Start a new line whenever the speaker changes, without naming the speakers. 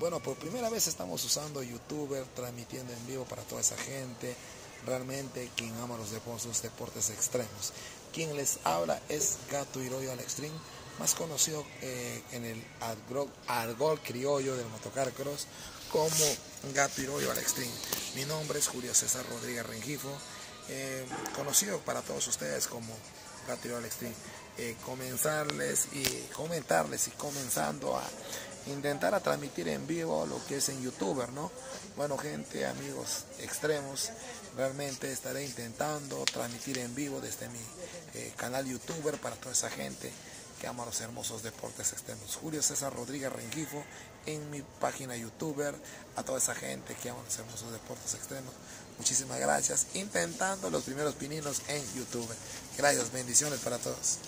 Bueno, por primera vez estamos usando YouTuber, transmitiendo en vivo para toda esa gente, realmente quien ama los deportes, deportes extremos. Quien les habla es Gato Hiroyo al Extreme, más conocido eh, en el argol criollo del motocar cross como Gato Hiroyo al Extreme. Mi nombre es Julio César Rodríguez Rengifo, eh, conocido para todos ustedes como Gato Hiroyo al Extreme. Eh, comenzarles y comentarles y comenzando a intentar transmitir en vivo lo que es en youtuber, ¿no? Bueno, gente, amigos extremos, realmente estaré intentando transmitir en vivo desde mi eh, canal youtuber para toda esa gente que ama los hermosos deportes extremos. Julio César Rodríguez Rengifo en mi página youtuber, a toda esa gente que ama los hermosos deportes extremos. Muchísimas gracias. Intentando los primeros pininos en YouTube. Gracias, bendiciones para todos.